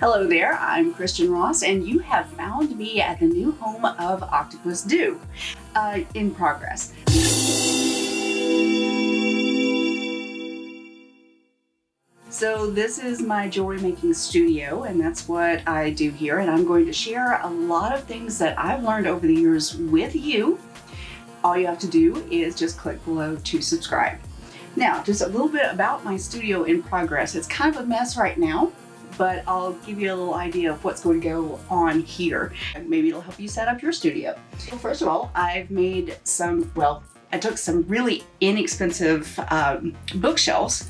Hello there, I'm Christiane Ross, and you have found me at the new home of Octopus Do uh, in progress. So this is my jewelry making studio and that's what I do here and I'm going to share a lot of things that I've learned over the years with you. All you have to do is just click below to subscribe. Now, just a little bit about my studio in progress. It's kind of a mess right now, but I'll give you a little idea of what's going to go on here. Maybe it'll help you set up your studio. So first of all, I've made some, well, I took some really inexpensive um, bookshelves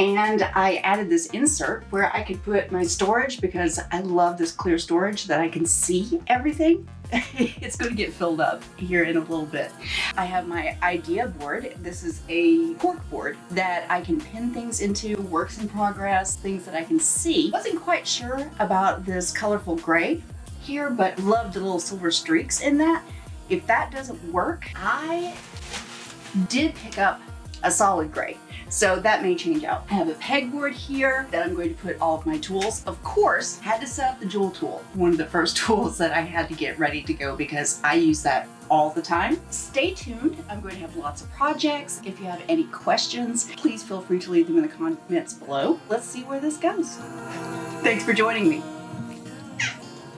and I added this insert where I could put my storage because I love this clear storage that I can see everything. it's going to get filled up here in a little bit. I have my idea board. This is a cork board that I can pin things into, works in progress, things that I can see. Wasn't quite sure about this colorful gray here, but loved the little silver streaks in that. If that doesn't work, I did pick up a solid gray. So that may change out. I have a pegboard here that I'm going to put all of my tools. Of course, had to set up the jewel tool. One of the first tools that I had to get ready to go because I use that all the time. Stay tuned. I'm going to have lots of projects. If you have any questions, please feel free to leave them in the comments below. Let's see where this goes. Thanks for joining me.